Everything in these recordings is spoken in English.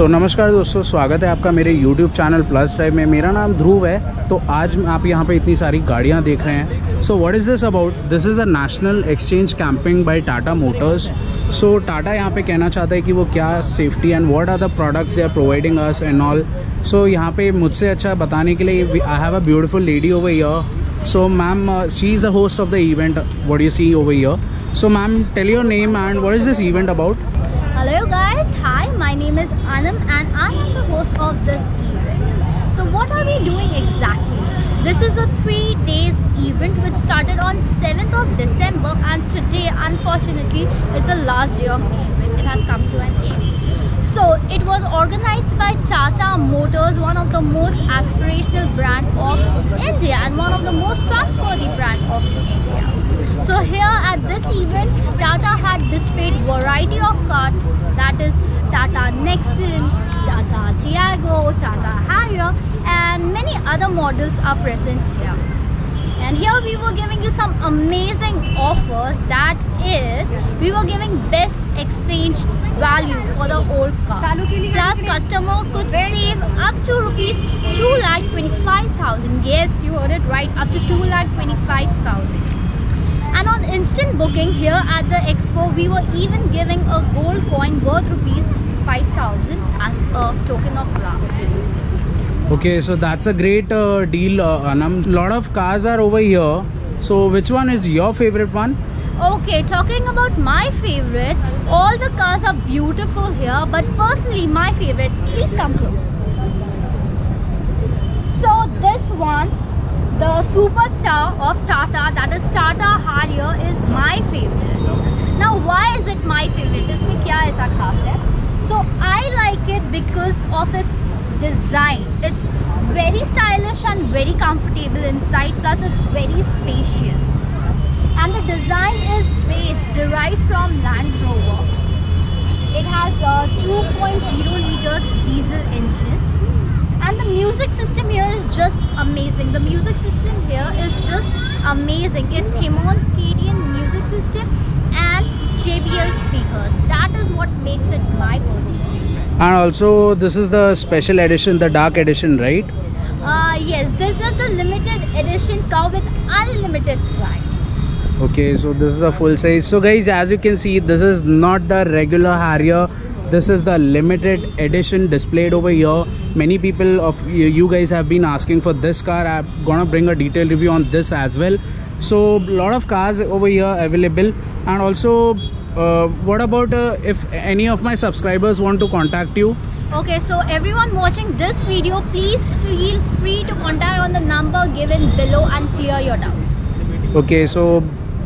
सो so, नमस्कार दोस्तों स्वागत है आपका मेरे YouTube चैनल प्लस ड्राइव में। मेरा नाम ध्रुव है तो आज आप यहाँ पे इतनी सारी गाड़ियाँ देख रहे हैं। So what is this about this is a national exchange camping by Tata Motors so Tata यहाँ पे कहना चाहता है कि वो क्या safety and what are the products they are providing us and all so यहाँ पे मुझसे अच्छा बताने के लिए I have a beautiful lady over here so ma'am she is the host of the event what you see over here so ma'am tell your name and what is this event about Hello guys, hi, my name is Anam and I am the host of this event. So what are we doing exactly? This is a three days event which started on 7th of December and today unfortunately is the last day of the event. It has come to an end. So it was organized by Tata Motors, one of the most aspirational brand of India and one of the most trustworthy brand of India. So here at this event, Tata had displayed variety of cars that is Tata Nexon, Tata Tiago, Tata Harrier and many other models are present here. And here we were giving you some amazing offers that is we were giving best exchange value for the old car. Plus customer could save up to rupees 2 lakh 25,000. Yes, you heard it right, up to 2 lakh 25,000 and on instant booking here at the expo we were even giving a gold coin worth rupees 5000 as a token of love okay so that's a great uh, deal uh, anam lot of cars are over here so which one is your favorite one okay talking about my favorite all the cars are beautiful here but personally my favorite please come close so this one the superstar of Tata that is Tata Harrier is my favorite. Now why is it my favorite? इसमें क्या ऐसा खास है? So I like it because of its design. It's very stylish and very comfortable inside plus it's very spacious. And the design is based derived from Land Rover. It has a 2.0 liters diesel engine and the music system here is just amazing the music system here is just amazing it's Cadian music system and JBL speakers. That is what makes it my personal and also this is the special edition the dark edition right? Uh yes this is the limited edition car with unlimited swag. Okay so this is a full size. So guys as you can see this is not the regular harrier. This is the limited edition displayed over here. Many people of you guys have been asking for this car. I'm gonna bring a detailed review on this as well. So a lot of cars over here available. And also uh, what about uh, if any of my subscribers want to contact you? Okay so everyone watching this video please feel free to contact on the number given below and clear your doubts. Okay so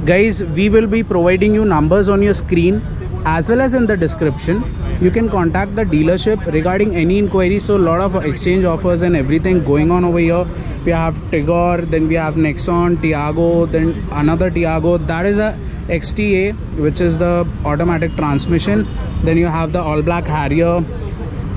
guys we will be providing you numbers on your screen as well as in the description you can contact the dealership regarding any inquiry so a lot of exchange offers and everything going on over here. We have Tigor then we have Nexon Tiago then another Tiago. That is a XTA which is the automatic transmission. Then you have the all black Harrier.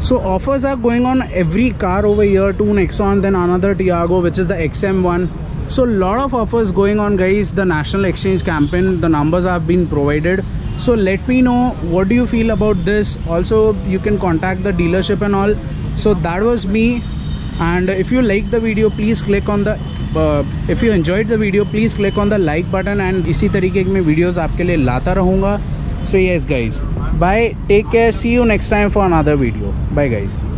So offers are going on every car over here. Two Nexon then another Tiago which is the XM1 so lot of offers going on guys. The national exchange campaign the numbers have been provided so let me know what do you feel about this. Also you can contact the dealership and all. So that was me. And if you like the video please click on the uh, if you enjoyed the video please click on the like button and isi tarike mein videos aapke liye lata rahunga so yes guys. Bye. Take care. See you next time for another video. Bye guys